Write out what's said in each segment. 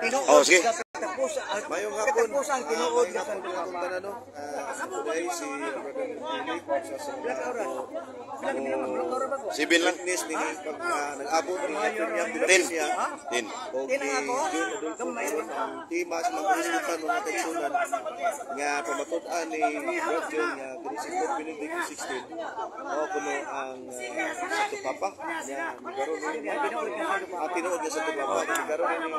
tinuod Oh, sige. Sa katapusan, ah, Mayong hapon. katapusan tinuod Mayong sa itong tanano. Ah, Ako ay si Brother Philip sa ko? Sibin lang. witness ni pag ah, nag-abot ni Kanyang Tin. Bilasia. Tin. O ako? June ang timas magkasutan mga kaigsunan nga pamatutan ni Brad Jun nga Grisipot Benedict 16 o kuno ang uh, sa Tupapa nga nagkaroon ni at tinuod niya sa Tupapa nagkaroon ni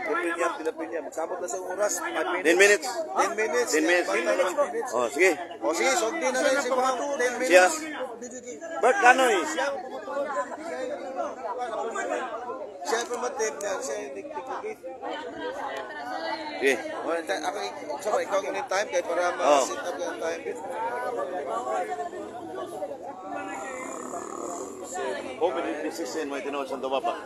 Pipinya Pilapinya magsamot na sa oras 5 10 minutes. 10 minutes 10 minutes. 10 minutes Oh, sige. o sige sugdi na rin si Bang 10 Siya. minutes Bert Kanoy. siya permatip niya siya yung diktikigit Sige. Oh, ako, so, ikaw ang time kay para Oh. ma-set up yung time. Open it this is in may tinuod sa Tubapa.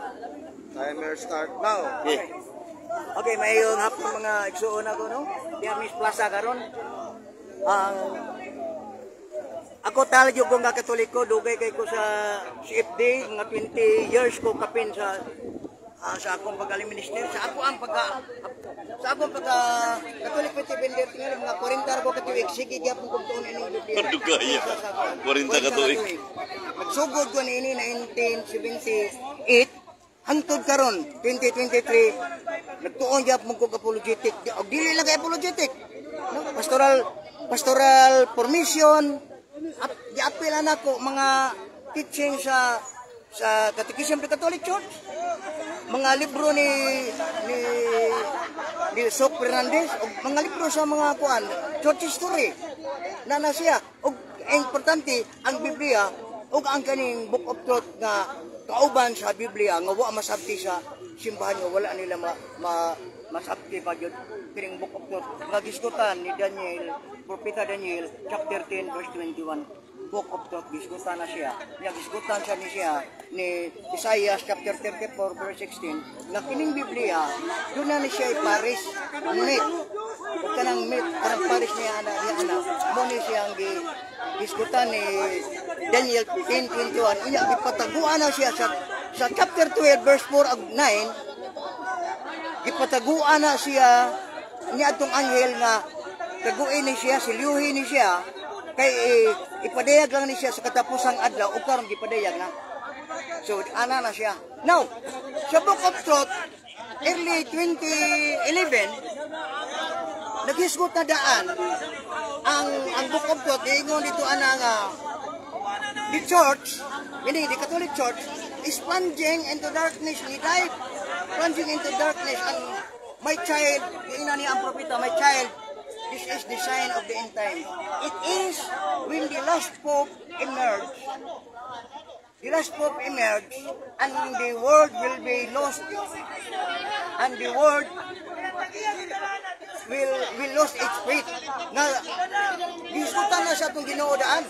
Timer start now. Okay. Okay, mayong hapon mga igsuon ako, no? Diamis Plaza karon. Ang ako talaga ko nga katoliko, dugay kay ko sa CFD, mga 20 years ko kapin sa ah, sa akong pagaling minister, sa ako ang pagka sa akong pagka katoliko independent nga mga 40 ko katuig sige gyapon kung tuon ini Biblia. Dugaya. 40 ka tuig. Nagsugod ko ni ini 1978 hangtod karon 2023 nagtuon gyap mo ko apologetic og dili lang kay apologetic no? Pastoral pastoral formation at giapil nako mga teaching sa sa Catechism of Catholic Church. Mga libro ni ni ni Sok Fernandez. O mga libro sa mga kuan church history. Na na siya. Og importante ang Biblia. Ug ang kaning book of truth nga kauban sa Biblia nga wa masabti sa simbahan nga wala nila ma, ma masabti pa gyud. Kining book of nga gisgutan ni Daniel propeta Daniel chapter 10 verse 21 book of truth gisgutan na siya. Nga gisgutan siya ni siya ni Isaiah chapter 34 verse 16 nga kining Biblia doon na ni siya iparis ang myth. O kanang myth. Kanang paris niya ana niya ana. Mo ni siya ang gi gisgutan ni Daniel 10:21 inya gipataguan na siya sa sa chapter 12 verse 4 ug 9 gipataguan na siya. Niya atong anghel nga taguin ni siya silyuhin ni siya. Kay eh, ipadayag lang ni siya sa katapusang adlaw ug karon gipadayag na. So ana na siya. Now sa book of truth early 2011 naghisgot na daan ang ang book of truth. Ingon dito ana nga the church meaning the Catholic Church is plunging into darkness. Ni life plunging into darkness. And my child ina ni ang propeta my child this is the sign of the end time. It is when the last pope emerge the last pope emerge and the world will be lost. And the world will will lose its faith. Nga diskutan na sa atong Ginoo daan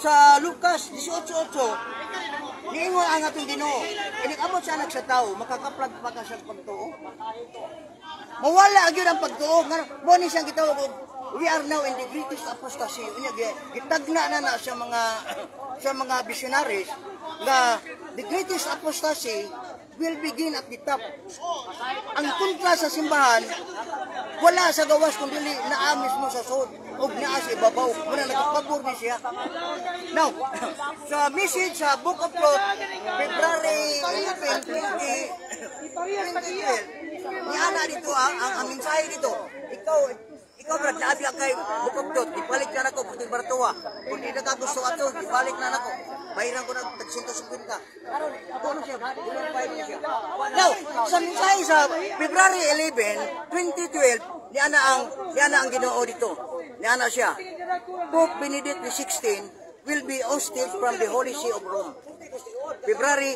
sa Lucas 18:8 niingon ang atong Ginoo. Inikabot sa anak sa tao. Makakaplag pa ka sa pagtuo mawala gyud ang pagtuo. Nga mo ni siyang gitawag we are now in the greatest apostasy. Unya gi- gitagna na na sa mga sa mga visionaries nga the greatest apostasy will begin at the top. Ang kontra sa simbahan wala sa gawas kundi naa mismo sa sod ug naa sa ibabaw. Muna nagpabor ni siya. Now sa message sa book of Ruth February 11 20 ni ana dito ang ang, ang mensahe dito. Ikaw ikaw brad naabi ka kay of Ruth ibalik na nako puting baratuwa. Kung di na ka gusto ato ibalik na nako. Bayaran ko na tag 150 karon ako ano siya yun siya now sa mensahe sa February 11 2012 ni ana ang ni ana ang Ginoo dito. Ni ana siya. Pope Benedict XVI will be hosted from the Holy See of Rome. February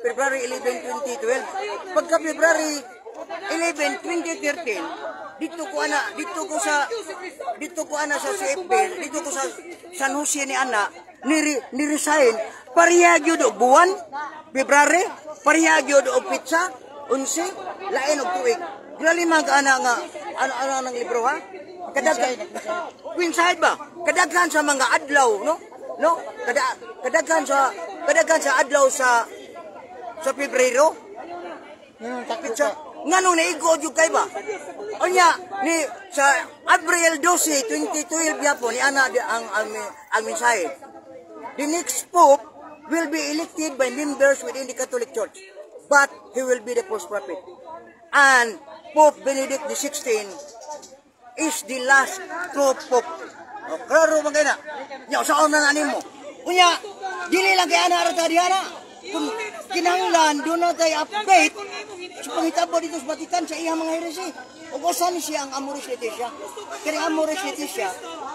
February 11 2012 pagka February 11 2013 dito ko ana dito ko sa dito ko ana sa CFB dito ko sa San Jose ni ana ni ni resign pareha gyud og buwan February. Pareha gyud og pizza unsi lain og tuig. Gali mag ana nga ano ano nang libro ha? Kadaghan. Queenside ba? Kadaghan sa mga adlaw no? No? Kada kadaghan sa kadaghan sa adlaw sa sa Pebrero. Picture. Nga nung naigo yung kay ba? O niya, ni, sa April 12, 2012 yapon, ni Ana ang, ang, ang mensahe. The next Pope will be elected by members within the Catholic Church, but he will be the false prophet. And Pope Benedict XVI is the last true Pope. O, klaro kayo na. Nya, saan na nanin mo? Unya, dili lang kay Ana Arata Diana. Kung kinahanglan, doon na tayo update sa pangitabo dito sa Vatican sa iyang mga heresi. O usan siya ang Amoris Laetitia. Kaya Amoris Laetitia,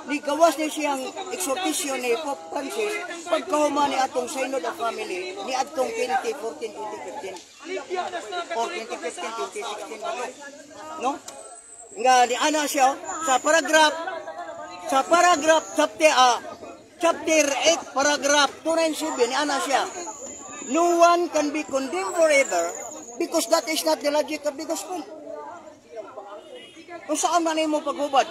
ni gawas ni siyang exhortation ni Pope Francis pagkahuma ni atong Synod of Family ni atong 2014, 2015. Or 2015, 2016 ba to? No? Nga ni ana siya sa paragraph sa paragraph chapter ah, chapter 8 paragraph 297 ni ana siya no one can be condemned forever because that is not the logic of the gospel. Kung saan man mo paghubad.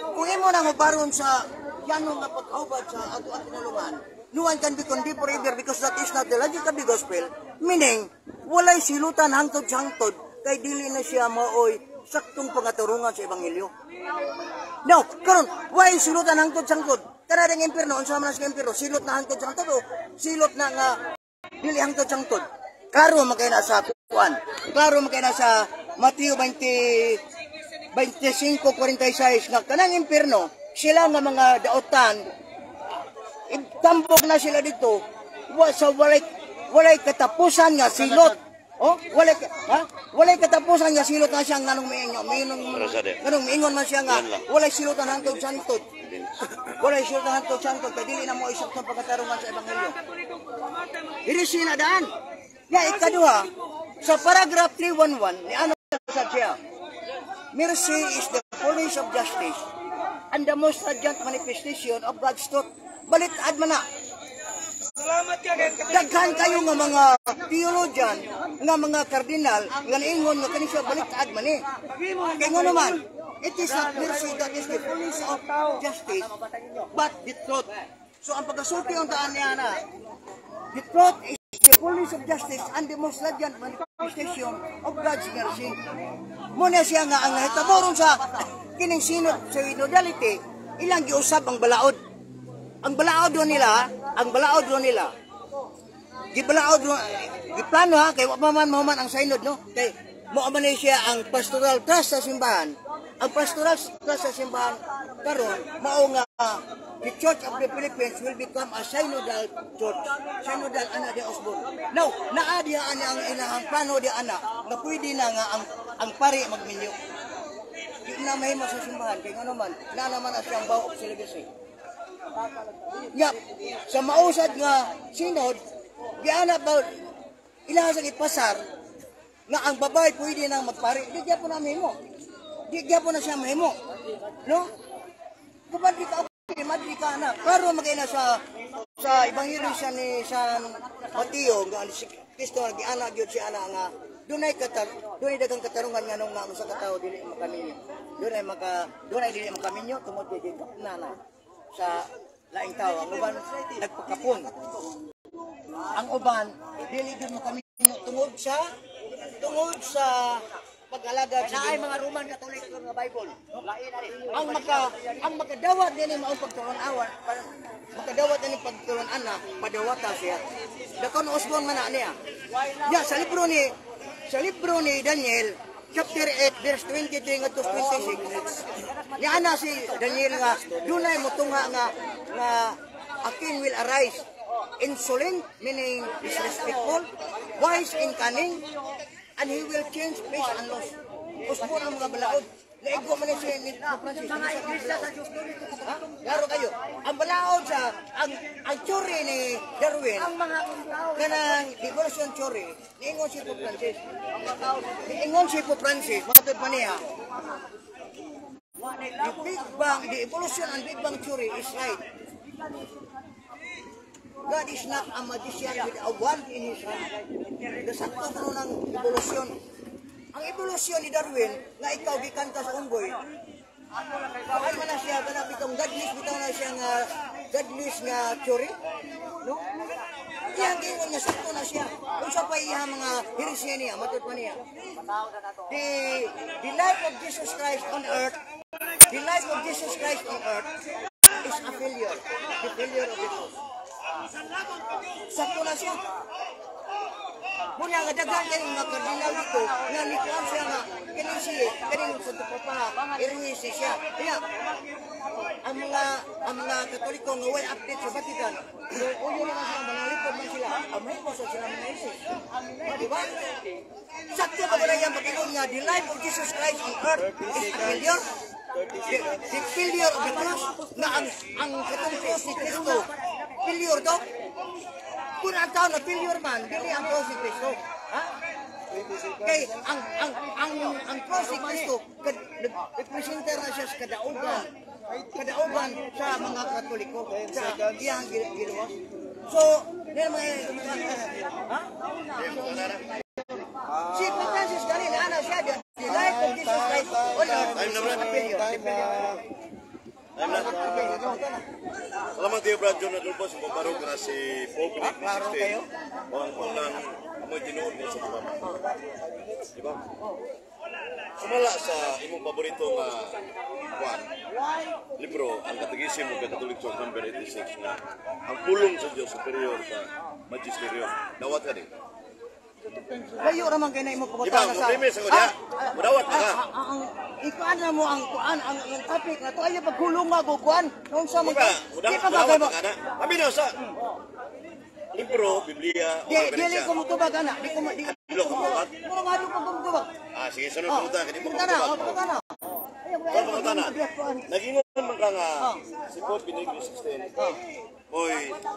Kung imo nang hubaron sa yanong nga paghubad sa ato at tinulungan no one can be condemned forever because that is not the logic of the gospel. Meaning walay silutan hangtod sa hangtod kay dili na siya maoy saktong pangaturungan sa ebanghelyo. No, karon why silutan hangtod sangkod? Kana ding impierno unsa man sa impierno, silot na hangtod sangkod o silot na nga dili hangtod sangkod. Klaro man kay na sa kuan. Klaro man kay na sa Mateo 20 25:46 nga kanang impierno sila nga mga daotan tambok na sila dito wa sa walay walay katapusan nga silot. Oh, walay ha? Walay katapusan nga silot na siya nganong miingon, miingon nganong miingon man siya nga walay silutan hangtod santod. Walay silutan hangtod santod kay dili na mo isok ng pagkatarungan sa ebanghelyo. Dili sila daan. Ya ikaduha sa paragraph 311 ni ano sa siya. Mercy is the fullness of justice and the most radiant manifestation of God's truth. Balitad man na. Daghan kayo nga mga theologian, nga mga kardinal, nga naingon nga kani siya balitad man eh. Nga naman, it is not mercy that is the fullness of justice, but the truth. So ang pagkasulti ang taan niya na, the truth is the fullness of justice and the most radiant manifestation of God's mercy. Muna siya nga ang nahitaboron sa kining sinod sa synodality, ilang giusab ang balaod. Ang balaod ro nila, ang balaod ro nila, gibalaod ro, giplano ha, kay wa pa man mahuman ang synod, no? Kay mo siya ang pastoral trust sa simbahan. Ang pastoral trust sa simbahan karon mao nga the Church of the Philippines will become a synodal church. Synodal ana di Osborne. Now, naa diha ani ang ilahang plano di ana nga pwede na nga ang ang pari magminyo. Di na mahimo sa simbahan kay ngano man na naman as siyang bawo of celibacy. Nga, sa mausad nga sinod, giana ba ilaha sa ipasar nga ang babae pwede nang magpari. Di gyapon na mahimo. Di gyapon na siya mahimo. No? Kumadri ka okay, madri ka na. Pero magay na sa sa ebanghelyo siya ni San Mateo nga si Kristo nga giana gyud siya ana nga dunay katar dunay daghang katarungan nga nung sa katawo dili makaminyo. Dunay maka dunay dili makaminyo tungod kay na na sa laing tao ang uban nagpakapon ang uban dili gyud makaminyo tungod sa tungod sa pag-alaga sa ay mga Roman Catholic nga Bible. Ang maka ang makadawat din mao pagturon-awan makadawat din pagturon ana padawata siya. Dakon usbon man na niya. Ya sa libro ni sa libro ni Daniel chapter 8 verse 23 ngadto 26 niya ana si Daniel nga dunay motunga nga nga a king will arise. Insolent meaning disrespectful wise in cunning and he will change face and laws usbon ang mga balaod Laigo man siya ni Francis. Mga iglesia sa Diyos Ha? Laro kayo. Ang balaod sa ang ang churi ni Darwin. Ang mga kanang devotion churi. Niingon si Pope Francis. Niingon si Pope Francis. Matod pa niya. The Big Bang, the evolution and Big Bang theory is right. God is not a magician with a wand in his hand. The sakto ko ng evolusyon. Ang evolusyon ni Darwin, nga ikaw gikanta sa unggoy, Bakit man na siya, ganap itong godless, bitaw na siya nga, godless nga theory, no? Iyang gingon niya, sakto na siya. Kung sa pa iya mga heresya niya, matod pa niya. The, the life of Jesus Christ on earth, the life of Jesus Christ on earth is a failure. The failure of the cross. Na siya. Muna nga daghan kayo mga kardinal dito nga nikuan siya nga kini si kini sa papa iruhis siya. Kaya ang mga ang mga katoliko nga way update sa Vatican. So, uyo na sila mga lipod man sila. Ang may poso sila mga isis. Di ba? Sakto ba na yung pagkakon nga the life of Jesus Christ on earth is a failure? The, failure of the cross na ang ang katong cross ni Kristo failure daw kung ang tao na failure man, dili ang cross ni Kristo. Ha? Kay ang ang ang ang cross ni Kristo kad- representer na siya sa kadaugan. Kadaugan sa mga Katoliko sa iyang ginawa. So, dili mga ha? Si Francis kanina ana siya the the life of Jesus Christ on earth. Time na, Brad. is a failure. Time na Time na. Kayo, Brad John Adolfo, sa pagbarog na si Pope Benedict Klaro kayo? Ang unang amoy tinuod niya sa tumama. Di ba? Sumala sa imong paborito nga Juan, libro, ang katagisim mo Catholic Church number 86 na ang pulong sa Diyos superior sa magisteryo. Dawat ka din. Layo raman kay na imo Di pabutana sa. Premise ako diha. Mudawat ka. Ah, ah, Ang ikuan na mo ang kuan ang ang topic na to ay pagkulong nga go kuan. Kung sa Di mo? Di pa ba na ka na. Sa libro, Biblia, o Di Referensya. ko mo tubag ana. Di ko ma- di. Mura nga ko mo tubag. Ah, sige, sunod Oh, pumunta. Kadi mo punta na, kumutubag. punta na. Na, nagingon man ka nga si Pope Benedict XVI. Moy,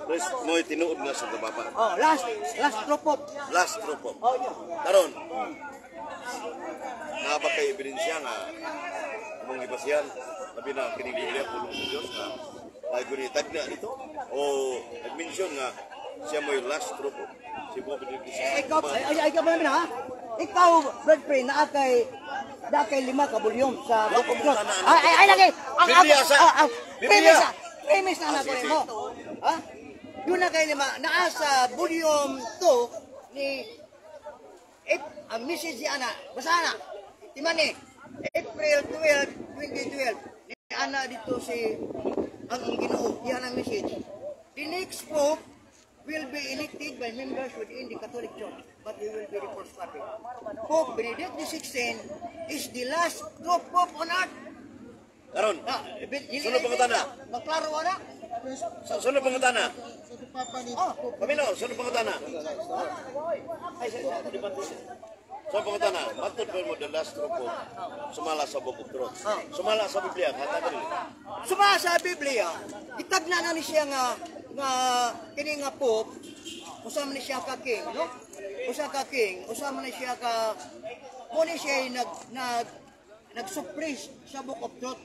res, moy tinuod nga sa tababa. Oh, last last drop off. Last drop off. Oh, yeah. Karon, nga ba kay ebidensya nga among ibasyan labi na kining Biblia pulong sa Dios nga ay gunitag na dito o nag-mention nga siya mo'y last drop off. Si Pope Benedict Eh, XVI. ikaw ay ay, ka ba namin ha? Ikaw, Brad Pray, na kay na kay lima ka bulyong sa Book of na? Ay, ay, ay, lagi. Ang Biblia sa- ah, ah, Biblia. Premise na. Premise na sige, mo. Ha? Yun na kay lima. Naa sa bulyong to ni Ip, ang message si Ana. Basta Ana. Timan ni. April 12, 2012. Ni Ana dito si ang ang ginoo. Yan ang message. The next pope will be elected by members within the Catholic Church, but he will be first papi. Pope Benedict XVI is the last true pope on earth. Karon, bil- Sunod pangutana. Maklaro sa sunod pangutana. Oh, Kami no, sunod pangutana. ay, sa- sa- Sunod pangutana, matod pa mo the last drop off. Sumala sa Book of Truth. Sumala sa Biblia, hata ka rin. Suma sa Biblia, itagna na ni siya nga nga kini nga pope usa man siya ka king, no? Usa ka king, usa man siya ka mo ni siya nag nag nag-suppress sa Book of Truth.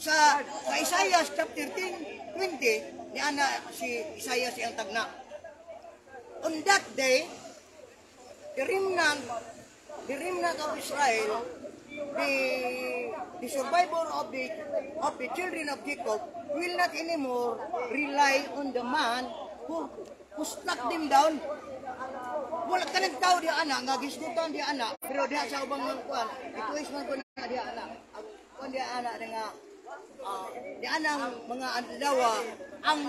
Sa sa Isaiah chapter 10, 20, ni ana si Isaiah siyang tagna. On that day, the remnant, the remnant of Israel, the the survivor of the of the children of Jacob will not anymore rely on the man who struck them down. Wala ka ng tao di ana nga gisgutan di ana pero diha sa ubang ng kuan ituis man ko na di ana ang kuan di ana nga ah, di anang mga adlaw ang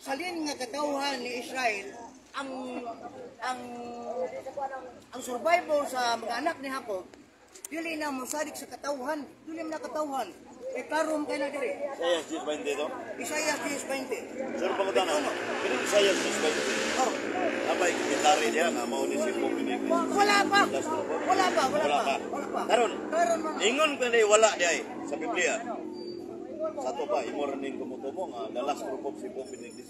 salin nga katawhan ni Israel ang ang ang survivor sa mga anak ni Jacob dili na mosadik sa katawhan. Dili na katawhan kay karon kay na diri Saya 10.20 to. Isaiah 10:20 Sunod pangutana. Kini Isaiah 10.20. oh Apay komentary niya nga mao ni si Pope Benedict. wala pa wala pa wala Wala pa wala pa Karon, karon man ingon ka ni wala di ay sa Biblia. Sa to pa imo rin kumutubo nga the last group of si Pope XVI.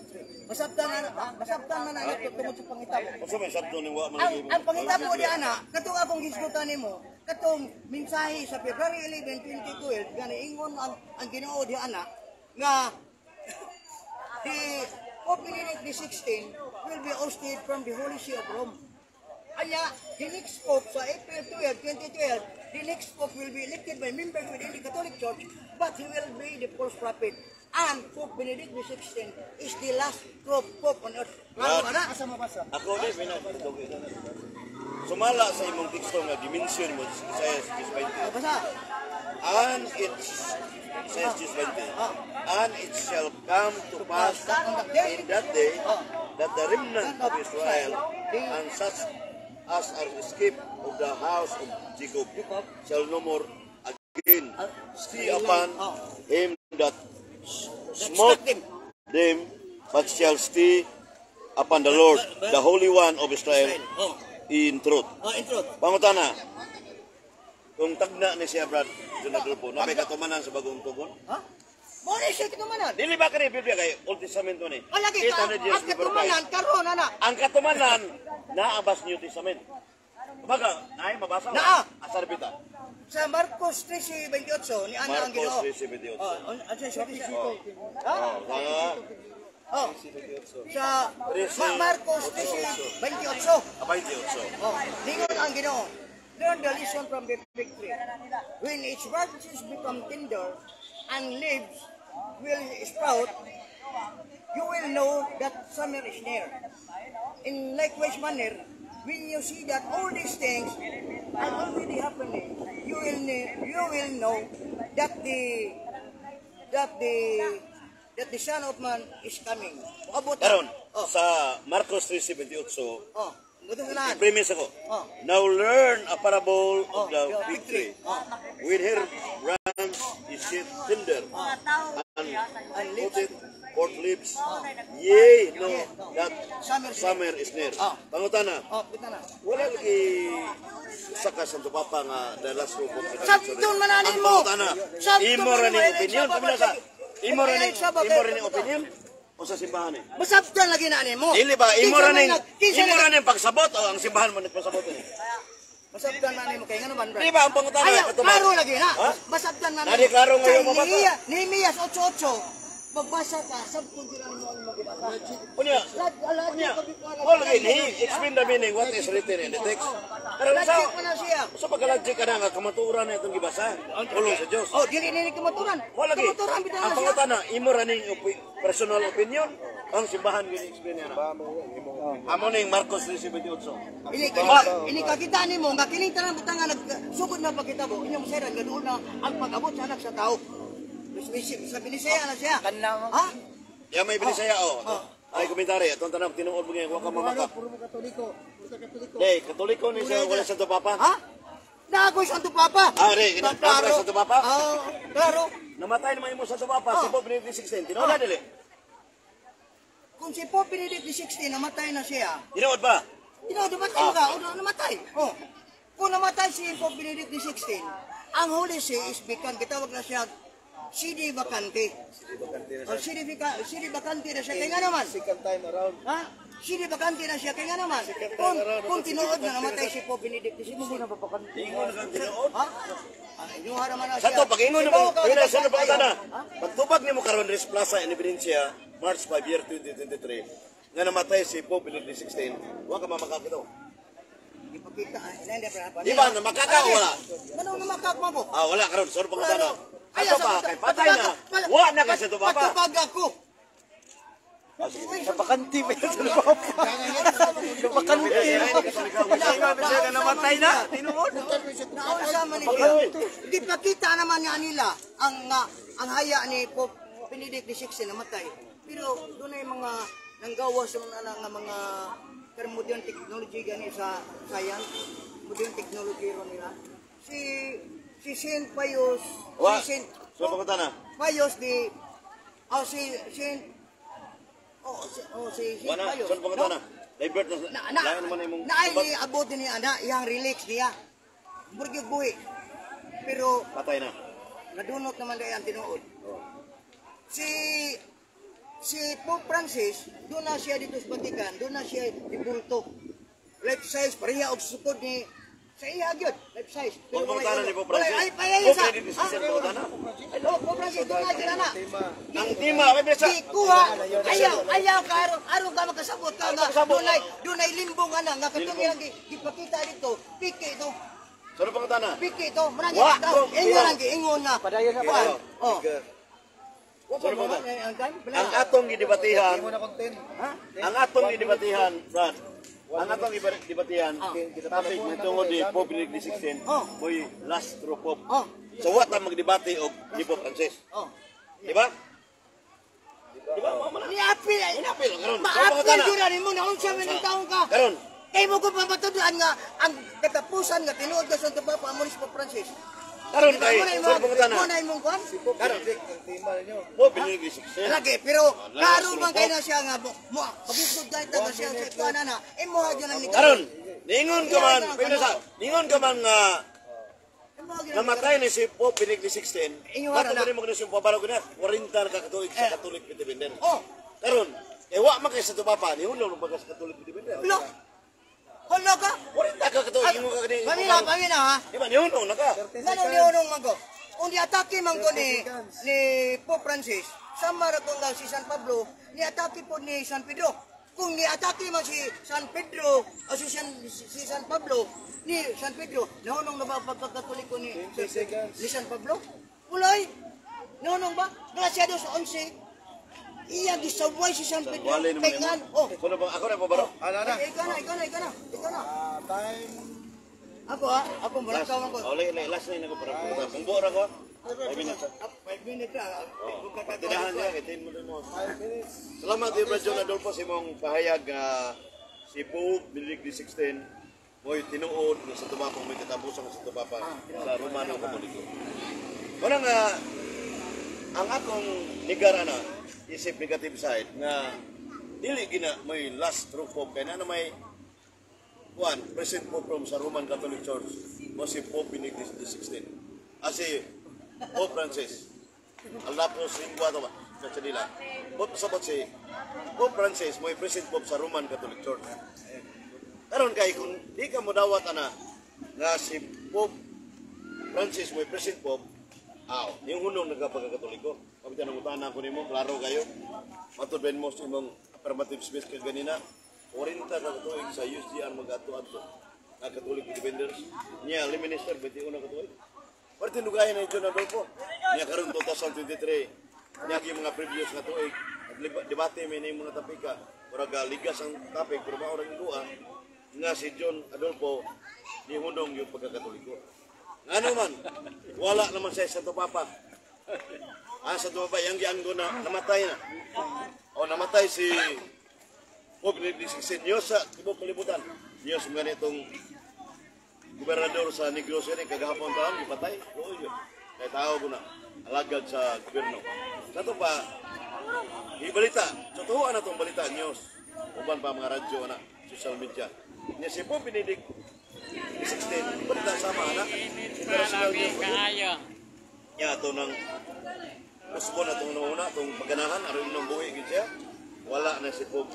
Masabtan na masabtan na ito tungod sa pangitabo Unsa may sabto ni wa man ang, ang pangitabo di ana katong akong gisgutan nimo katong mensahe sa February 11 2012 gani ingon ang ang Ginoo di ana nga the Pope Benedict XVI will be hosted from the Holy See of Rome Aya, the next Pope sa April 12, 2012, the next Pope will be elected by members within the Catholic Church, but he will be the false prophet. And Pope Benedict XVI is the last Pope, on earth. Klaro ba na? Ako din, pinatutugi. Sumala sa imong teksto nga dimension mo, Isaiah 6.20. Basa. And it, Isaiah 6.20, and it shall come to pass in that day that the remnant of Israel and such as are escaped of the house of Jacob shall no more again see upon him that smote them, but shall stay upon the Lord, the Holy One of Israel, Oh, in truth. oh, in truth. Pangutana, kung tagna ni siya Brad Junag Grupo, na may katumanan sa bagong tugon? Ha? Mo ni siya katumanan. Dili ba ka ni Biblia kay Old Testament mo ni? Kay ka, 800 years at before katumanan, karon na na. Ang katumanan, naabas New Testament. Baga, ay mabasa Naa. Asar bita. Sa Marcos 13:28 ni Ana ang Ginoo. Marcos 3:78. Oh, ano ano siya siya? Ha? Oh, Oh. Sa Ma- Marcos 13:28. abay di so. Oh, lingon ang Ginoo. Learn the lesson from the tree. When its branches become tender and leaves will sprout, you will know that summer is near. In likewise manner, when you see that all these things are already happening, you will you will know that the that the that the Son of Man is coming. Abot Karon, Oh, sa Marcos 3:78, oh, gusto ko na. premise ako. Oh. Now learn a parable Oh, of the the fig tree. Oh. With her branch is yet tender, it forth leaves. Yea, know that Summer is summer is near. Oh. Pangutana, Oh, wala lagi saka sa Papa nga the last hope of Sabton mananin Ang mo. pangutana, imo ning Ay, opinion, kumila sa imo ra ning opinion o sa simbahan ni. Masabtan lagi na ni mo. Dili ba imo ra ning pagsabot o ang simbahan mo nagpasabot ni. Masabtan na ni mo kay ngano man bro. Di ba ang pangutana Ayaw, klaro lagi na. Ha? Masabtan na Nadi klaro ngayon Kay mabasa. Nehemiah- Nehemiah 8:8. Magbasa ka, din ang mo magbasa. Unya, unya. All again, he explain the meaning what is written in the text. Pero sa na sa pagkalagji ka na nga kamaturan na itong gibasa. Ulong sa Dios. Oh, dili ni kumaturan. Wala lagi. Ang na pangutana, imo ra ning opi- personal opinion ang simbahan gini explain niya na. Amo ning Marcos 3:78. Ini kakita ni mo nga kining tanan butang nga nagsugod na pagkitabo inyong sayran nga doon na ang pag-abot sa anak sa tao. Sa binisaya na siya. Ha? Ya may binisaya o. Ay komentary atong tanong tinuod mo nga wa ka mamaka. Puro mo katoliko. Puro katoliko. Dei, katoliko ni siya wala sa to papa. Ha? Nagoy Santo Papa. Ah, re, kina- nagoy Santo Papa? Ah, klaro. Namatay naman imo sa to papa si Pope Benedict XVI. Tinuod na dili. Kung si Pope Benedict XVI namatay na siya, Tinuod ba? Tino, namatay ka, o namatay. Oh. Kung namatay si Pope Benedict XVI, ang Holy See is become, kitawag na siya, CD Vacante. O, CD, Vica- CD Vacante na siya. Kaya nga naman. Second time around. Ha? CD Vacante na siya. Kaya nga naman. Kung, kung tinuod na namatay si Pope Benedict XVI, mo na Ingon ka tinuod. Ha? Ah, inyuha naman na Sa siya. to pag-ingon Ikaw, mo, sa ikaw, pagtana. ha? Pagtubag nimo karon Res Plaza in Evidencia, March 5 year 2023, nga namatay si Pope Benedict XVI, wa ka mamakakito. Ipakita, ah, hindi, hindi, Di ba, namakaka o wala? Ano namakak mo? Ah, wala karon, sorry pagtana. Ayaw, Ato pa, sa- kay patay na. Wa na kasi to papa. Patupag ako. Sa bakanti pa yun sa papa. Sa bakanti. namatay na. Tinuod. Naunsa man siya. Di pa kita naman nga nila ang nga ang haya ni Pope Benedict XVI namatay. Pero doon ay mga nanggawas yung mga, mga pero modern technology gani sa science. Modern technology ro nila. Si si Saint Pius, Wa, si Saint sorry pagtana. Pius di oh si Saint Oh, si, oh, si Saint Wa na, Pius. sorry pagtana. Divert na. Na, na, Lain naman imong na ay ni abot ni ana iyang relics niya. Burgyog buhi. Pero patay na. nadunot naman dahil ang tinuod. Si si Pope Francis, doon na siya dito sa Vatican, doon na siya ibulto. Life size, pareha og sukod ni sa iya gyud, life size. Kung walay- pagtana ni Francis, Ay, Pope sa. Benedict XVI pagtana. Ay, oh, Pope Francis, doon na gyud ana. Ang tima, may bisa. Di kuha, ayaw, ayaw ka aron, aron ka makasabot ka nga. Dunay, dunay limbong ana nga katong yang gipakita dito. Piki ito, Sorry pagtana. piki ito. Marang Wa, ito. kung- Ingon ang giingon nga. Padayon na Pero, Oh. Ang atong mo na. Ha? ang atong gidebatihan, Brad, ang atong iba- debatihan, topic na tungod ni Pope Benedict XVI, mo'y last true Pope. Oh. So what ang magdebate og ni Pope Francis? Oh. Di ba? Di ba? Na. Niapil karon. Maapil yun mo na unsa man ang taong ka. Karon, Kay mo ko papatuduan nga ang katapusan nga tinuod ka sa Papa Amoris Pope Francis. Karon kay, Mo imong pangutana, mo na. imong tema ninyo. Pope Benedict XVI, Lagi pero Last karon man kay na siya nga mo mo pagisod dahil taga siya sa kuan na imo ha gyud ang karon, ningon ka man, pwede sa, ningon ka man nga, namatay ni si Pope Benedict XVI, bato ko rin mo kasi pabalo ko na, 40 na kakatuig sa Eh. Katolik Independent. Oh, Karon, eh wa man kay sa tupapa, ni hulong ng bagas Katolik Independent. lo. Hala ka? 40 ka katuig, ingon ka kani. Pamina, pamina ha. Di ba, ni hulong na ka. Ngano ni unong man ko? Kung atake man ko ni ni Pope Francis, sama ra ko nga si San Pablo, ni atake po ni San Pedro. Kung ni atake man si San Pedro o si San, si San Pablo, ni San Pedro, nahunong na ba pagkakatoliko ni, 20 seconds. ni San Pablo? Ulay! Nahunong ba? Graciado sa 11. Iya gisaway si San Pedro. Wala naman Kay yun. ngan, oh. Kuno ba ako na pabaro? Ano na? Eh, Ikaw na, ikaw na, ikaw na. Ikaw na. Ah, time. Ako ha, ako malakaw ako. Oh, lagi last na ako para pumunta. Kung buo ra ko. 5 minutes. Ah, Five minutes ah. Tinahan ko, niya, kay mo mo. 5 minutes. Salamat kay Brad John Adolfo sa imong pahayag nga si Pope Benedict XVI mo'y tinuod nga sa tumapang may katapusan sa tumapa sa Romano Katoliko. Wala nga ang akong ligara na isip negative side nga dili gina may last true pope kay na may kuan present pope from sa Roman Catholic Church mo si Pope Benedict XVI. Ah si Pope Francis. Alapos lingwa to ba? Sa nila. Pope sa si Pope Francis mo present pope sa Roman Catholic Church. Karon kay kung di ka mo dawat ana nga si Pope Francis mo present pope, aw, yung hunong nagkapagkatoliko. Kapitan ng utana ko nimo, klaro kayo. Matod ben mo sa imong affirmative speech ka ganina. 40 ka katuig sa USGR mag-ato-ato. Ang Catholic Independence. Niya, liminister, bati una katuig. Pwede nugahin na ito na po. Niya karon 2023. Niya yung mga previous na tuig. Debate may na tapika. Murag ah, ligas ang topic, pero maurang iguan nga si John Adolfo ni Hunong yung pagkakatoliko. Ano man, wala naman siya sa tupapa. Ah, sa tupapa, yung gianggo na namatay na. O namatay si Pope Benedict XVI. Diyos sa tibok kalibutan. Diyos mga nitong gobernador sa Negros ni kagahapon taon ipatay. Oo yun. Kaya tao ko na alagad sa gobyerno. Sa to pa, ibalita. So tuhuan na itong balita news. Uban pa mga radyo na social media. Niya si Pope Benedict 16, balita sama na. International news. Niya ito ng Usbo na itong nauna, itong paganahan, aron nang buwi gid siya. Wala na si Pope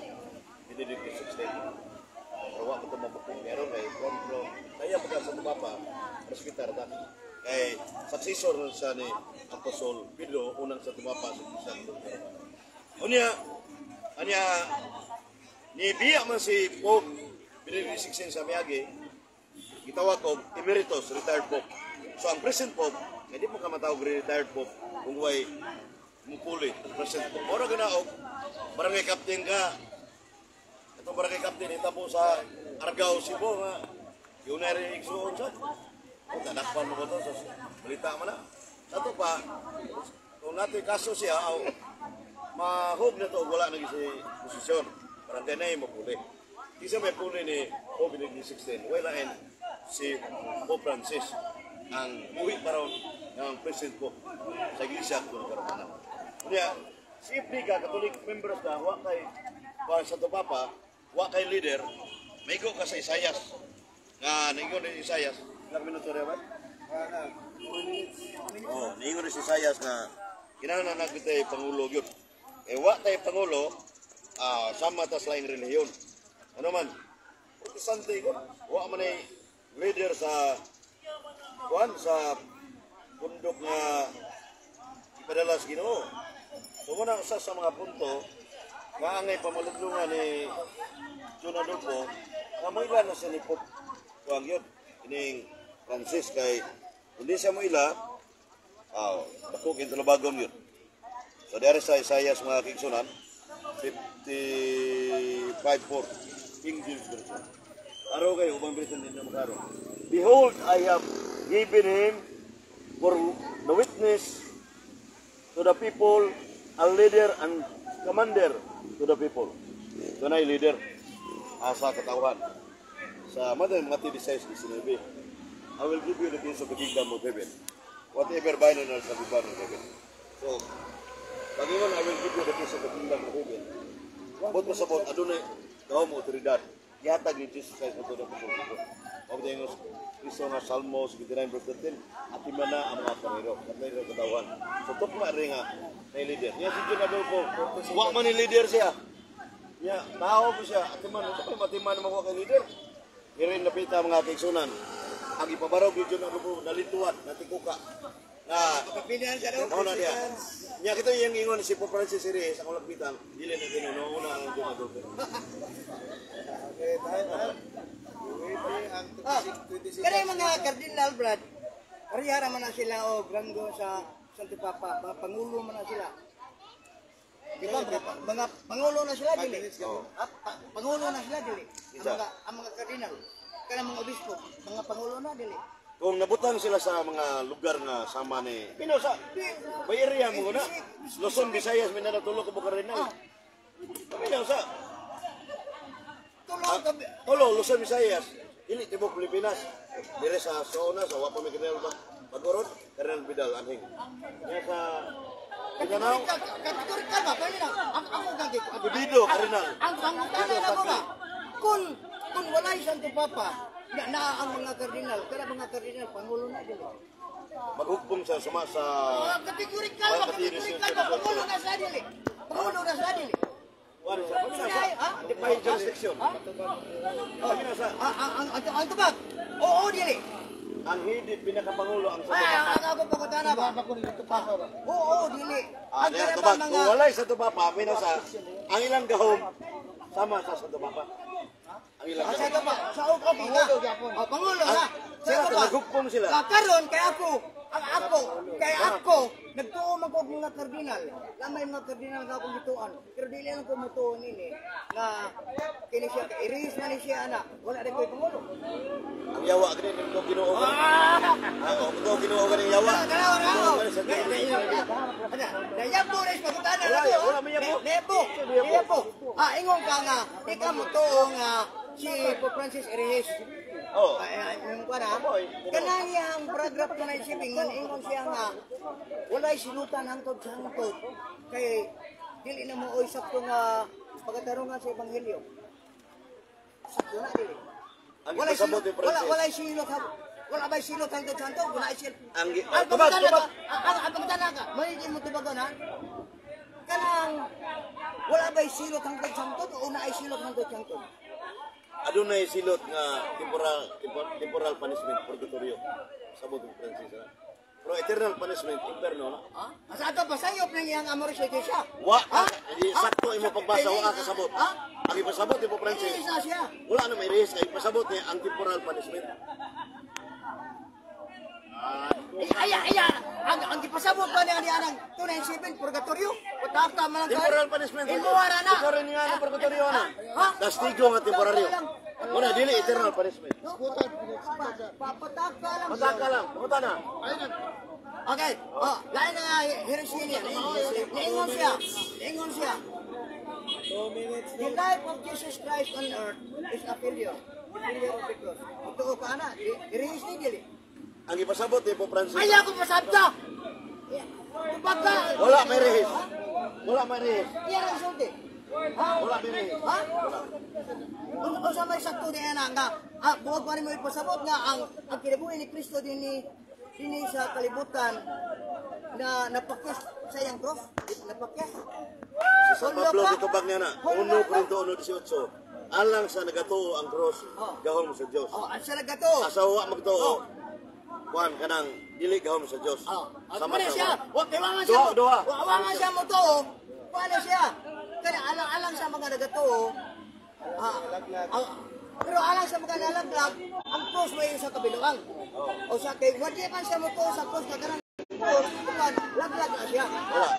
Benedict 16. Pero wa ko ito mabukong meron kay kontro. Kaya pagka sa tumapa, hospital ta. Kay successor sa ni Apostol Pedro, unang sa tumapa sa Kristiyan. Unya, anya, ni biya man si Pope Benedict 16 sa Miyagi, gitawag ko emeritus, retired Pope. So ang present Pope, hindi mo ka matawag retired Pope kung way mupuli, present Pope. Ora ka na og barangay captain ka, itong barangay captain, ita po sa Argao, Cebu, nga, yung nari igsuon sa, o tanakpan mo ko to, so, balita mo na. Sa to pa, kung natin kaso siya, aw, mahog na to, wala na si posisyon. Barangay na yung mapuli. Isa may puli ni Pope Benedict XVI, wala and si Pope Francis ang uwi pa ron ng President Pope sa Iglesia kung karoon Kaya, si ka, Catholic members ka, wa kay wa sa to papa, wa kay leader, may go ka sa Isayas. Nga, naigo ni Isayas. Ilang minuto rin ba? Oh, naigo ni Isayas na kinahanglan na kita pangulo yun. Eh, wa tayo pangulo, ah, sama tas laing relihiyon. Ano man, protestante ko, wa man ay leader sa kuan sa bundok nga ipadala sa Ginoo. So muna sa sa mga punto nga angay pamaludlungan ni John Adolfo nga mo ila na sa ni Pope Kuang yun. Ining Francis kay hindi siya mo ila, aw, dako kin yun. So dari sa Isaiah mga kigsunan 55:4 King James version. Araw kayo ubang version din na magaro. Behold, I have given him for the witness to the people, a leader and commander to the people. Ito na leader asa katauhan. Sa Matthew Matthew 16:19, I will give you the keys of the kingdom of heaven. Whatever bind on earth shall be heaven. So, Panginoon, I will give you the keys of the kingdom of heaven. Bot pasabot, adunay daw mo otoridad. Gihatag ni Jesus Christ mo to na tayo nga Kristo nga Salmo 59 verse 13, at na ang mga parero, at na yung katawan. So, tukma rin nga na leader. Yan si John Adolfo, wa man yung leader siya. Ya, tao ko siya. At man, ito pa matiman mo ko kay leader. Irin napita mga kaigsunan. Ang ipabarog yung John Adolfo, nalintuan, natikuka. Na, Kapilihan ka daw. ano na niya. Niya kita yung ingon si Pope Francis Reyes, ang ulapitan, dili na tinuno, una ang John Adolfo. Okay, tayo na. Ang Ah, 26 Kaya mga Cardinal Brad, kariyara man na sila o Grango sa Santo Papa, mga pangulo man na sila. Di ba? Mga, mga pangulo na sila, dili. Ah, pa- pangulo na sila, dili. Ang mga, ang mga Cardinal. Kaya mga obispo, mga pangulo na, dili. Kung nabutang sila sa mga lugar nga sama ni Pinosa, may area mo na. Luzon, Visayas, Mindanao, Tulo, Kabukarinal. Pinosa, Tulong ka, Tulo, Luzon, Visayas. Dili, tibok Pilipinas. Dire sa Sona, sa Wapa Mikinel, Pagorod, Kernel Bidal, Anhing. Yan sa Mindanao, kategorikal ba? Pwede na. Ang ako ganti. Bibido, Kernel. Ang pangutangan ako ba? Kung kung wala yung Santo Papa, na, na ang mga kardinal, kaya mga kardinal, pangulo na dili. Maghukbong sa sama sa... Ah, kategorikal ba? Kategorikal ba? Pangulo na sa dili. Pangulo na sa dili. Wala sa Ay, Pilipinas. ha? May jurisdiction. Ha? Pilipinas, Ah, ang ang ang ang tubag. Oo, dili. ang hidit pinakapangulo ang Ay, sa ang ako pagkutana ba? Oo, dili. Ah, Ang kaya kaya tubag, mga kung walay sa tubapa, Pinosa, ang ilang gahom, sama sa sa tubapa. Ang ilang Ah, sa gahom. ito ba? Sa okay na. Ah, Pangulo na. Ah, Sa sila, ito ba? naghukbong sila. Ah, karon kay ako, ang ako, kay ako, nagtuo man ko mga kardinal. Lamay mga kardinal nga akong gituan. Pero dili lang ko mutuon ini na kini siya kay iris na ni siya ana. Wala rin ko'y pangulo. Ang yawa ka rin, ito ginoo ka. Ah! Ah, oh, ito ginoo ka ng yawa. Dala, dala, dala. Ginoo ka rin sa Ada, dayabo rin pagkutana Wala, na yabo. Nebo, nebo. Ah, ingon ka nga, ikaw mo to nga si Pope Francis Erejis. Oh, Ay, ay, yung ka na, kanang yang paragraph na naisipin, nga ingon siya nga, walay sinutan hangtod sa hangtod, kay dili na mo oy sakto nga pagkatarungan sa Ebanghelyo. Sakto na dili. Walay silot, wala, walay silot. Wala ba hangtod sa hangtod? Wala silot. Ang Ang ka, ang ang- ka, may mo tubagon ha? Kanang, wala ba silot hangtod sa hangtod o na ay hangtod sa hangtod? Adunay silot nga temporal tempor- temporal punishment purgatorio. Sabot ni Francis. ha? Pero eternal punishment inferno na. Ha? Asa ato pasayop ng iyang amor sa siya. Wa Ha? Di sakto imo pagbasa wa ka kasabot. Ha? Ang ipasabot ni Pope Francis. Siya. Wala na may rehis kay ipasabot niya ang temporal punishment. Ay, ay, ay, ang, ang ipasabot ba niya niya ng 297 purgatorio? Pataka man ang Temporal punishment. Imuwara na. Rin nga ng purgatorio na. Ha? Castigo nga temporaryo. Wala, dili eternal punishment. Papataka lang. Mataka lang, pumunta na. Okay. Oh, lain na heresy niya. Naingon siya. Naingon siya. The life of Jesus Christ on earth is a failure. A failure of the cross. Ito ka na. Heresy ni dili. Ang ipasabot ni Pope Francis. Ay, ako pasabta! Pagka... Wala may rehis. Wala may rehis. Yan ang sulti. Wala may rehis. Ha? Kung kung sa may sakto niya na nga, ah, buwag pa rin mo ipasabot nga ang, ang kinabuhi ni Kristo din ni din sa kalibutan na napakis sa iyang cross. Napakis. Si San Pablo gitubag niya na. 1 Corinto 1.18. Alang sa nagatuo ang cross, gahon mo sa Diyos. Oh, ang siya nagkato. Asawa magtuo. Kuan kanang dili gahon mo sa Diyos. Oh, Sama siya. Wag kay wangan siya. Duha, duha. Wangan siya mo to. Kuana siya. Kaya alang-alang sa mga. Ah, ang, pero alang sa mga nalaglag, ang cross may sa kabiluang. O sa kay wadi man siya mo to sa cross na kanang cross, kuwan, laglag na siya. Wala.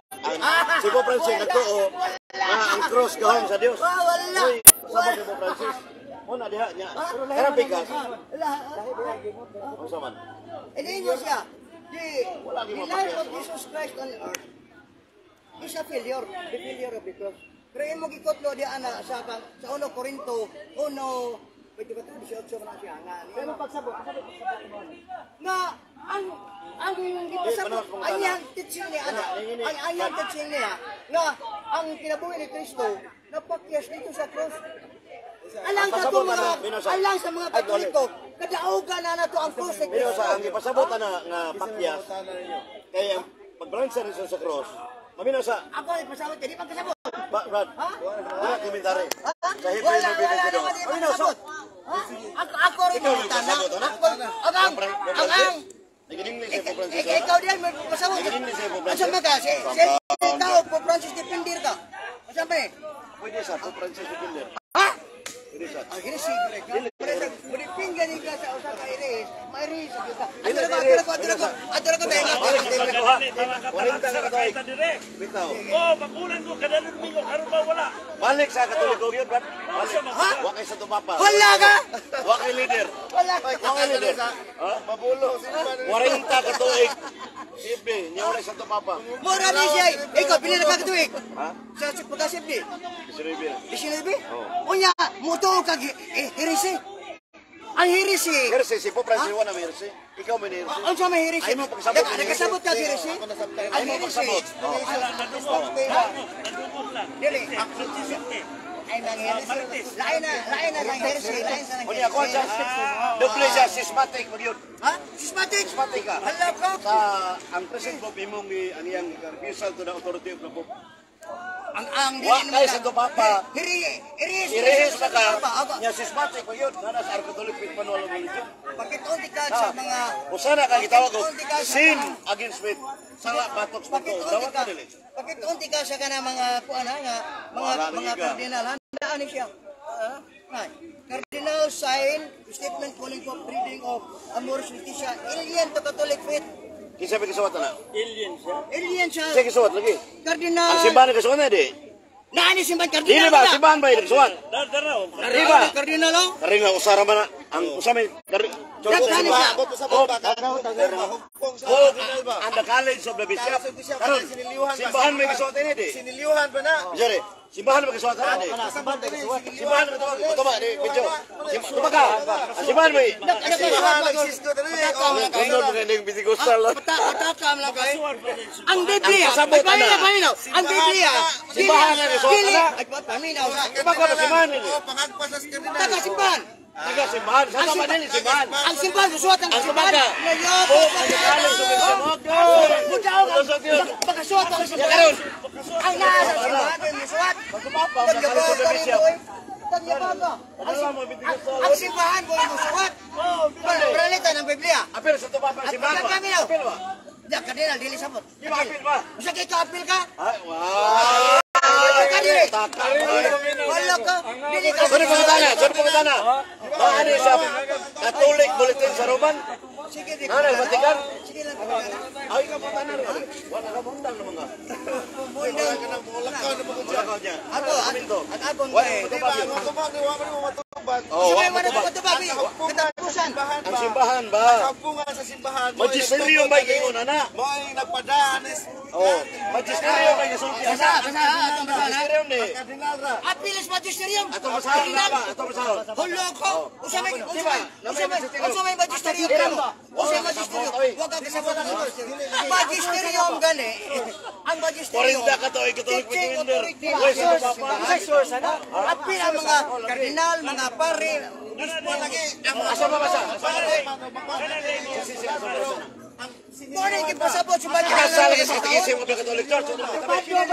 ang si Pope Francis nagtuo ang cross gahom sa Dios. Ah, wala. Sabot ni Pope Francis. Mo na diha nya. Pero bigas. Wala. Unsa man? Hindi nyo siya. The, Wala the life of Jesus Christ on earth is a failure. The failure of the cross. Pero yung magikotlo di ana sa sa 1 Corinto, 1 Pwede ba ito? 18 man na siya. Nga, Pero pagsabot, pagsabot, pagsabot mo. Nga, ang, ang gipasabot, panahon ang teaching niya, ana, ang ang teaching niya, nga, ang kinabuhi ni Kristo, napakyas dito sa cross. Alang sa mga, na, alang sa mga katoliko, kadaugan na nato ang ni Pero sa ang ipasabot na nga pakyas kay ang pagbalansa ni sa cross. Mamino sa Ako ay pasabot, hindi pagkasabot. ba, Brad. Wala komentary. Sa Hebrew na binigyan naman ko. pasabot. Ha? Ako, ako rin pasabot, ano? Ako, ang ang, Pope ang. Nag-English si Pope Francis. ik- ikaw diyan, may pasabot. Nag-English si Pope Francis. man ka? Si, si, ikaw, po Francis Dipindir ka. Ba eh? Pwede sa Pope Francis Binder. Ha? Pwede sa. Ang hinis siguro ka. Sa bulipinggan ka sa usa ka iris, mairis sa ka. Dili, Adara ko, adara ko, ko. Adara ko ako. Walinta ka katoy. Bitaw. Oh, magulan ko kada domingo karon ba wala. Balik sa katoliko yun, Brad. Balik. Ha? Wa kay sa tupapa. Wala ka? Wa kay leader. Wala. Wa kay leader. Ha? Mabulo, simba na 40 katuig. Sibre, niya wala sa tupapa. Mura ni siya. Ikaw, pili na ka katuig. Ha? Sa pagkasip di. Sibre. Isinabi? Unya, muto ka eh, hirisi. Ang hirisi. Herse, si Pope Francis wala may herse. Ikaw may herse. Ang sa may hirisi. Ay mo pagsabot ni Nagkasabot ka hirisi? Ay Ang mo hirisi. pagsabot. Nadungog lang. Dili. Ay nang hirisi. Lain na, lain na ng hirisi. Lain sa nang Kunya ako sa doble siya systematic mo yun. Ha? Sismatic. Systematic ka. Hala ka. Sa ang present Pope imong ang iyang refusal to the authority of the Pope. Ang ang Wa kay sa tupapa. Hiri, hirisi. Irehis pa ka. Ako, Nya systematic mo yun. Nana sa Catholic Faith Manual of Religion. bakit unti ka sa mga Usana ka gitawag ko sin against faith. Sala batok sa to. Dawat ka dili. bakit unti ka sa kana mga kuan nga mga mga kardinal handaan siya. Right. Cardinal sign statement calling for breeding of Amoris Laetitia alien to Catholic faith. Kinsa may kasuwat na? Alien siya. Alien siya. Kinsa kasuwat lagi? Cardinal. Ang simbahan na kasuwat na di. Nani simbahan Dili cardinal. ba simbahan ba yung kasuwat? Dar daraw. Di ba? Cardinal oh. Kari nga usara man na ang usami kari. Nagkani siya. Abot sa baba, kagaw, Hongkong sa Oh, Cardinal ba? ang the college of the bishop. College of Bishop, Karon, siniliuhan ba? simbahan may kasuwat na di. Siniliuhan ba na? Jere, simbahan may kasuwat na di. Kasabot na rin, Simbahan may kasuwat. Tuma di video. Tuma ka. Ang simbahan may. Siniliuhan, nagsisgo na rin. Oh, Kundo mo kaya yung bisigustal lang. Patakam lang kayo. Suwar pa din siya. Ang Biblia, Ang kasabot ay, paminaw, na. paminaw. Ang Biblia, Simbahan na, dili, resort dili, na. ay, paminaw sa, Iba ko na simbahan ni. Oh, pangagpas sa Cardinal. taga simbahan. Simbahan. Sa tama din simbahan. Ang simbahan, susuot ang Ang simbahan. Ngayon, Oh, ang of the bishop. Mudyaw ka, pagkasuot ang simbahan. Ang nasa simbahan, susuot. Ang mo eh. Tagyabaga. Ang ang simbahan mo yung susuot. Pralita ng Biblia. Apil sa tupapa At simbahan ba? paminaw. Apil ba? Diyan, kardinal, dili sabot. Di ba apil ba? Masa kay ka-apil ka? Ay, wow! Kadiri. Takal. Wala ka. Dili ka. Sorry pangutana, sorry pangutana. Ba ano sa Catholic Bulletin sa Roman? Sige, di. Ano, Vatican? Ay, ka pa tanan. Wala ka mundang naman nga. Mundang. Wala ka niya. Ako, Minto. at akong Wala kay. mo Di ba, matubag, di ba, mo matubag. Oh, Sabay wala mo na ba? ito babi. Katapusan. Simbahan Ang ba? simbahan ba? Kampungan sa simbahan. mo, Magisterium ba kayo na? Mo ay nagpadaan. Oh, magisterium ba kasulti? Basa, basa, atong basa na. Magisterium ni. Cardinal ra. Apilis magisterium. Ato masahon na ba? Ato masahon. Hulo ko. Usamay, usamay, usamay, usamay kamo. Usamay magisterium. Huwag ka magisterium. Ang gani. Ang magisterium. 40 ka to, ay Catholic Teaching Defender. authority. Uy, sa tupapa. Apil ang mga kardinal, mga pare. Asa ba basa? Morning, ipasabot sa mga Kasal ka sa katikisip ng Catholic Church. Pwede ang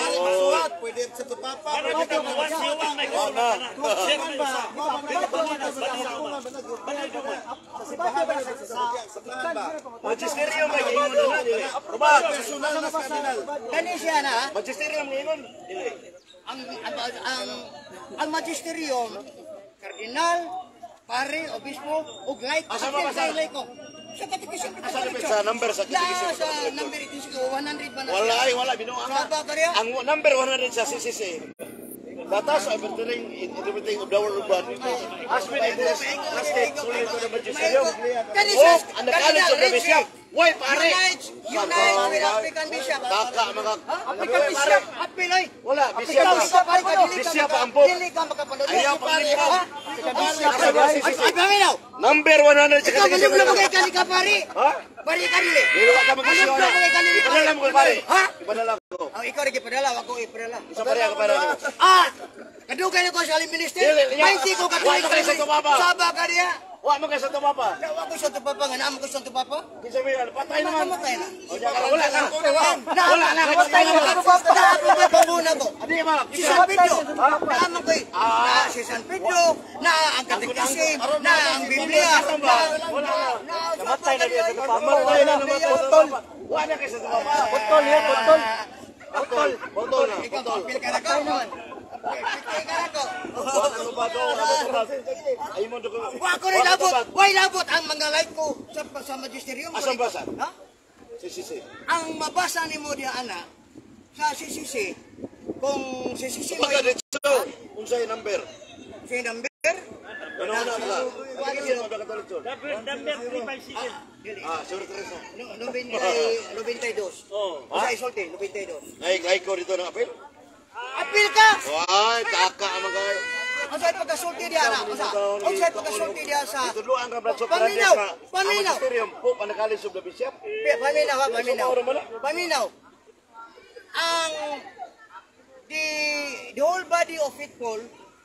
maling masulat. Pwede sa tupapa. Pwede ka Once you want, may gusto ka na. Share mo sa Simbahan ba? Magisterium ba kayo na? Dili. Rubak. Personal na Cardinal. Kani siya na, Magisterium ngayon. Ang ang ang, ang magisterium, kardinal, pare, obispo, ug like, Asa ba basa? like ko. Sa katikisyon sa number sa katikisyon sa number 18, 100 ba na Wala ay wala binuang. Ang number 100 sa CCC. Batas ay bertering interpreting of the of God. Has been entrusted solely to the magisterium. Oh, ang nakalit sa bishop. Why pare? Unite, unite with African bishop. Taka mga African bishop, apil ay. Wala, Ikaw, bishop. isa pa rin ka, dili ka Bishop maka- ang pop. Dili ka makapanood. Ayaw pang Pare, bishop. ha? Asa ba Ay, CCC? ay, paminaw. Number 100 sa Ikaw, katikisyon. manubla mo kay Kali ka, pare. Ha? Pare ka dili. Dili wa ka mag-isyo Manubla mo kay Kali ka, Ipadala mo ko pare. Ha? Ipadala ko. Oh, ikaw rin ipadala, ako ipadala. Isa pa rin ako para. Ah! Kadugay na ko sa aling minister. Dili, niya. Mainti ko Wala katuloy ka rin sa tumaba. Saba ka niya. Wa mo sa tumapa. Dawa ko sa tupapa nga, naman ko sa tupapa. Kinsa mo yan? Patay naman. Nakamatay na. O, diyan ka. Wala ka. Wala na. Namatay na mga tupapa. Naapin ko panguna ko. Adi ba? Si San Pedro, naman ko eh. Na si San Pedro, na ang Katekism, na ang Biblia, na Wala na. Namatay na Namatay na naman sa tumapa. Wala na kay sa tumapa. Putol yan, putol. Putol. Putol na. Ikaw, papil ka na ko. Ka na na mo. Wa ko rin labot. Why labot ang mga light ko sa, sa magisterium. Asang basa? Ha? Si. Ang mabasa ni mo diya ana sa CCC kung CCC mo Pagka dito. Unsay number? si number Ano na mo church. Number, number 356. Ah, sorry Teresa. no, nobintay, nobintay dos. Oh. O sa nobintay dos. Ay, ay ko dito ng apel. Apil ka! Ay, taka ang mga Ang sa'yo pagkasulti diya na. Ang sa- ang sa'yo pagkasulti diya sa... Ituluan ka brad so Paminaw! Paminaw! Paminaw. Po panakalis of the bishop. Paminaw ha, paminaw. Sumawara mo na. Paminaw. Ang... The, the whole body of people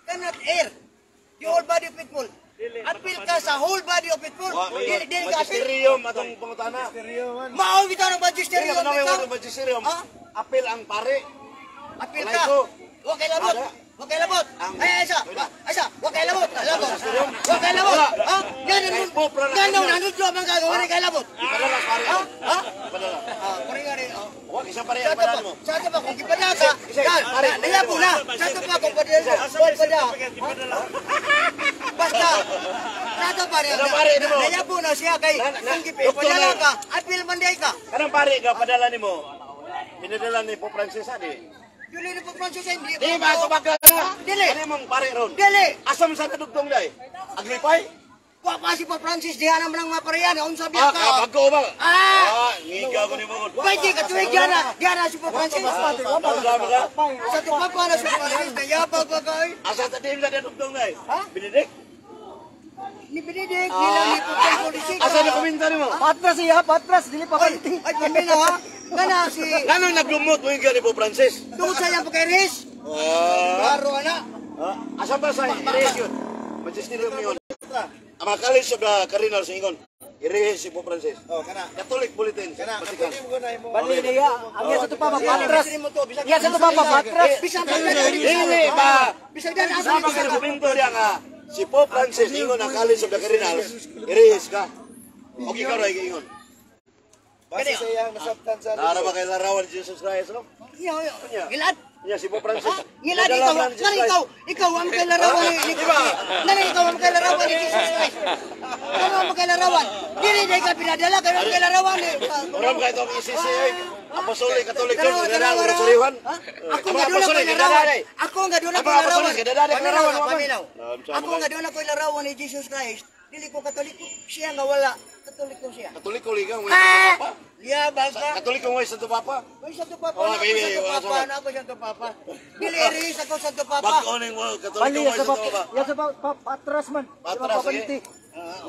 cannot air. The whole body of people. Apil ka sa whole body of people. Wa Dili, dili ka apil. magisterium atong pangutana. Mao bitaw ng Dili magisterium ko na may bitaw. wala magisterium. Ha? Apel ang pare. Apil ka. Huwag kay labot. Huwag kay labot. Ang- Ay. Ay, isa. Huwag kay labot. Labot. Huwag kay labot. Ha? Ganun Kay mo. Pope Ronaldo. Ganun. Nanudlo ang gagawin kay labot. Ipadala pare. Ha? Ha? Ipadala. Ah, pare nga rin. oh. Wa isa pare ang ito padala pa, mo. sa ito pa, kung ipada ka, yan, pare. na- nayabo na. Sa ito pa, kung pada, kung pada, basta, sa ito pa, Ano, pare, ano mo? nayabo na siya kay, kung na- ka, apil manday ka. Kanang pare ka padala nimo. Pinadala ni Pope Francis adi. Dili na po Francis, hindi Di ba na? Dili. Ano mong pare ron? Dili. Asam sa kadugtong day. Aglipay? Wa pa si Pope Francis, diha naman ang mga pareyan, unsa Ah, biya ka. kabago ba? Ah! Ah, ngiga ko ni mo. Pwede ka tuwig diha na, diha na si Pope Francis. Ka? Sa tupapa na si Pope Francis, nayabag ba ka eh? Asa ta din sa dugtong day? Ha? Benedict? Ni Benedict, nila ni Francis. Asa na mo? Patras siya, patras, dili pa Ay, ay, pamina ha. Kana si, Kanang naglumot mo yung ni Pope Francis? tungkol sa iyang pagkairis. Ah, Klaro ana. ah, asa ba sa Iris yun? Magisterium yun. Ang mga college of the cardinal sa ingon. Iris si Pope Francis. Oh, kana. Catholic Bulletin. Kana, Vatican. kapatid mo na mo. Bali niya, ang iya sa tupapa patras. Iya sa tupapa patras. Bisang Dili ba? Bisang dan asa Sama ka dokumento diya nga si Pope Francis ingon ang college of the cardinals. Iris ka. Okay ka rin ingon. Base sa iyang nasabtan sa Nara ba kay larawan ni Jesus Christ no? Gilad. Niya si Pope Francis. Ngilad ikaw, Nadala man Jesus nani Christ. ikaw, ikaw ang kay larawan ni ni Nani ikaw ang kay larawan ni Jesus Christ. Ano ang kay larawan? Dili dai ka pinadala kayo ang kay larawan ni. Oram ka itong ICC ay Apostolic Catholic Church. Dalawa, Dalawa dalawa, ko dalawa. suriwan. Ha? Ako Ang nga mga doon ako apostolic, larawan. kadadaday. Ako nga doon Ang ako mga larawan. apostolic, kadadaday, Paminaw larawan, ka, waman. paminaw. Um, sama Ako ka. nga doon ako larawan ni Jesus Christ. Dili ko katoliko. Siya nga wala. Katoliko siya. Katolik ko ligang. Ah! Liya bangka. Katolik ko sa Papa. May Santo Papa Oh, na ako baby, Santo wala Papa sama. na ako Santo Papa. Dili eris ako Santo Papa. Pag-oning mo, Katolik ko sa Papa. Ya sa pa- pa- patras man. Patras, sige.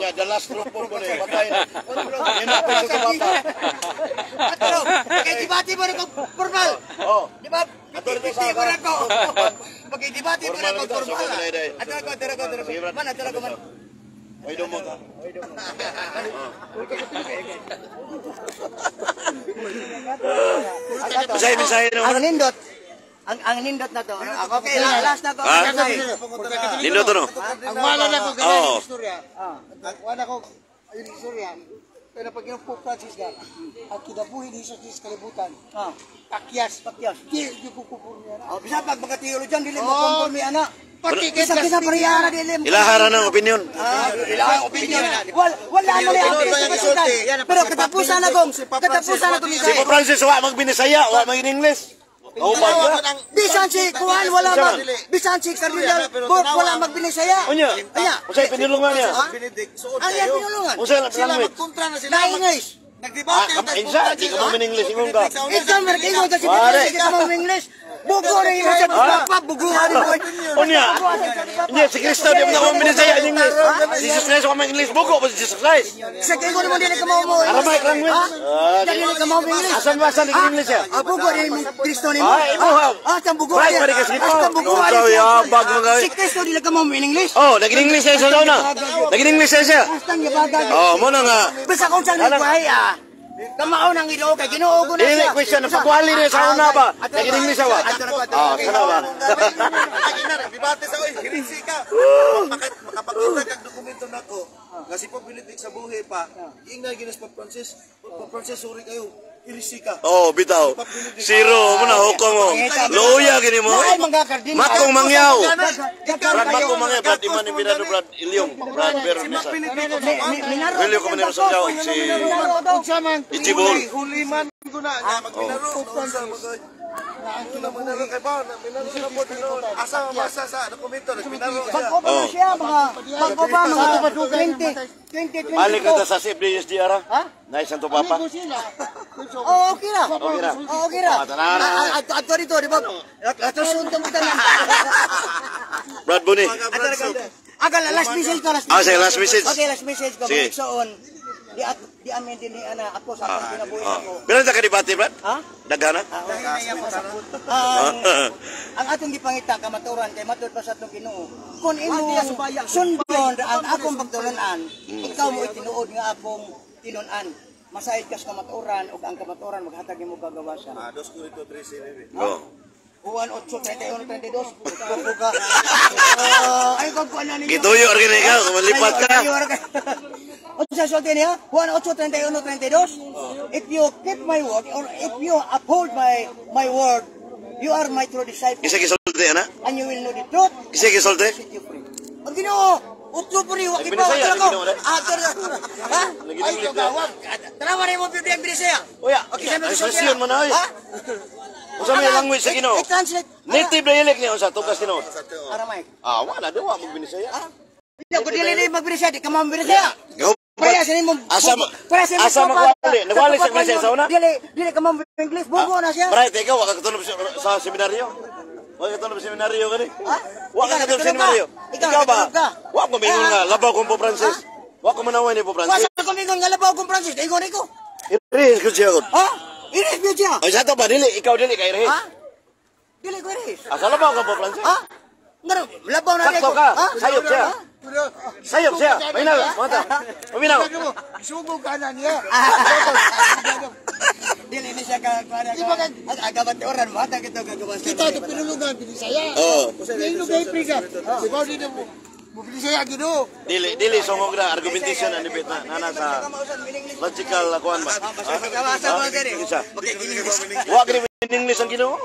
Ya, the last group po ko na eh. Patay na. Yan na po sa Papa. Atro, kay dibati mo na ko formal. Oh. Di ba? Piti ko na ko. Pag dibati mo na ko Formal kita, formal. so, day, day. Atro ko, atro ko, atro ko. Sige, Brad. Man, atro ko man. Ay, dumo ka. Misay, misay Ang naman. nindot. Ang ang nindot na to. Ako okay, la- last na ko. To no? Ang wala na ko ganyan istorya. Ang wala ko yung istorya. Na pag yung Pope Francis ka, at kinabuhi ni Jesus sa kalibutan, Ah, pakyas, pakyas. di yung kukupur niya na. Oh, bisa pag mga teologian dili mo Oh. konforme ana. Pati Kisa kisa parehara dili mo. Ilahara ng opinion. Ah, ilang opinion. Wala wala na ni ang Pero katapusan na kong katapusan na kong Si Pope Francis wa magbinisaya, wa mag English. Oh, bagya. Bisan si Kuan wala mag bisan si Cardinal wala magbinisaya. Unya. Aya. Unsay pinulungan niya? Ang yan pinulungan. Unsay lang Sila magkontra na sila. Na English. Ah, Nagdebate kam insa, di ka mo English ingon ka. Ikaw mer kayo kasi Pare. kasi ka mo English. Bugo na imo sa papa bugo na mo. Unya. Unya si Kristo di mo na binisaya in English. Si Jesus Christ wa mag English buko pa si Jesus Christ. Sa kayo mo dili ka mo mo. Aramaic language. Ah, Dili ka mo English. Asan ba sa English ya? Ah, bugo ni mo Kristo ni mo. Ah, imo ha. Ah, sa bugo. Right, pare kasi Ah, sa po. bugo. Ikaw yabag mga. Si Kristo dili ka mo English. Oh, naging English siya sa na. Naging English siya siya. Basta nga bagay. Oh, mo na nga. Basta kung saan nagwahay ah. Kamao nang Ginoo kay Ginoo ko na siya. question na pagwali niya sa una ba? Naging English siya ba? Ah, sana ba? Debate sa oy, hirisi ka. Makapakita kag dokumento nako. Nga si Benedict sa buhi pa. Ingna ginas Pope Francis. Pope Francis sorry kayo. Oh, bitaw. Zero mo na hukong mo. Loya gini mo. Mga. Makong mangyaw. Brad makong mangyaw. Brad iman ni Mirado. Brad ilyong. Brad pero nisa. Wilio ko manero sa yaw. Si Ichibol. Huli man ko na. Magpinaro. Pope Francis. Ano na kay ba? Minaro na po tinuod. Asa masa sa dokumento nagpinaro siya. Pag-oba na siya mga pag-oba mga 20 20 Balik ka sa CFDS di ara. Nice ang to papa. Oh, okay na. Okay na. Oh, okay na. Na. Ato ato dito, di ba? Ato sunod mo tanan. Brad Buni. Agal last message ko last. Ah, sige, last message. Okay, last message ko. Sige. Balik on. Di at di amin din ni ana ako sa akong kinabuhi Ah. ako. Pero ta ka debate, Brad? Ha? Daghana? Ah. Ang ang atong gipangita kamaturan kay matud pa sa atong Ginoo. Kung imo sundon ang akong pagtulunan, ikaw mo itinuod nga akong tinunan. Masayid ka sa kamaturan ug ang kamaturan maghatag nimo kagawasan. Ah, dos ko ito 13. Oh. Juan 8, 31, 32. Kuko ka. Ah, Ay, kung kuha na ninyo. Gituyo rin ka ikaw, malipat ka. O sa sulti niya, Juan 8, 31, 32. If you keep my word, or if you uphold my my word, you are my true disciple, Kisa kisulti, ana? and you will know the truth, Kisa kisulti? set you free. Ang ginoo, utlo po niyo, Ay, ipa, Binisaya, utlo ko. Ginoo, dahil. Ah, tara, ha? Ay, ulit ikaw na. gawag. Tarawa na mo, bibiyang binisaya. Uya, Okay, sabi ko ay sa sasyon mo na, oy. Ha? Usa may language sa Ginoo. Native dialect niya usa tugas Ginoo. Aramay. Ah, wala daw wa magbinisaya. Hindi ako dili na magbinisaya, di ka mambinisaya. Go. Kaya sa nimo Asa ma- Kaya sa asa magwali? Nagwali sa English sa una? Dili dili ka mo English bugo na siya. Bright, ikaw wa ka katulog sa, seminaryo. Wa ka katulog sa seminaryo gani? Wa ka katulog sa seminaryo. Ikaw, ba? Wa ko mingon nga labaw ko po Francis. Wa ko manaway ni po Francis. Wasa ko mingon nga labaw kong Francis, ingon ko. Iris ko siya. ko. Ha? Iris mo siya. Ay sa to ba dili ikaw dili kay Iris. Ha? Dili ko iris. Asa labaw ka po Francis? Ha? Ngaro, labaw na Sakto ko. ka. Ha? Sayop siya. Sayop siya. Minaw, mata. Paminaw. sugo ka na niya. Dili ni siya ka para ka. Ang agabat oran mo ata kito gagawas. Kita ito pinulugan, binisaya. Oh. Ngayon kay Priga. Di ba di mo? Mobilisaya ginoo. Dili dili sungog na argumentation ang debate na nana sa logical kuan ba. Gawasa mo gani. Isa. English. Wa gani in English ang Ginoo.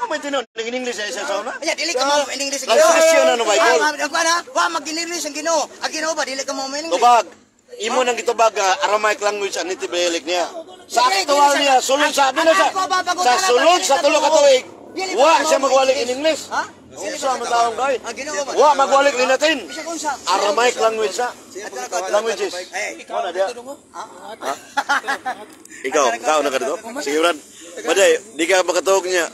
Amo tinon ning English ay sa sauna. Aya dili ka mo in English. Last question na no, Michael. Ang kuana, wa mag-English ang Ginoo. Ang Ginoo ba dili ka mo in English. Tubag. Imo nang gitubag Aramaic language ang native dialect niya. Sa aktual niya, sulod sa dili sa sa sulod sa tulo ka tuig. Wa siya magwalik in English. Ha? Unsa man taong kay? Wa magwalik ni natin. Bisa kung sa Aramaic language sa languages. Eh, Ano dia? Ikaw, ikaw na ka dito? Sige, Brad. Maday, di ka makatuog niya.